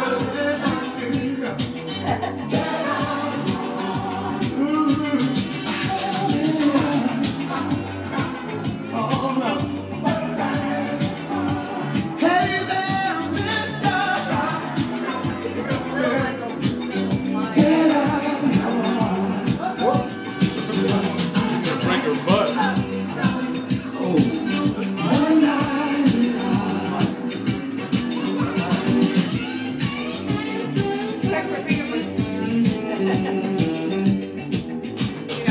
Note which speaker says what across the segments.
Speaker 1: For fingerprints.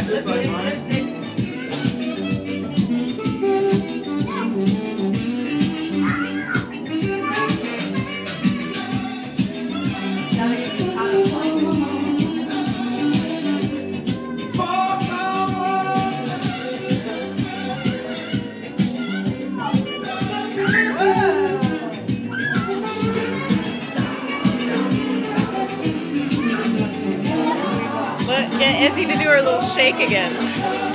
Speaker 1: You. got get
Speaker 2: Izzy to do her little shake again.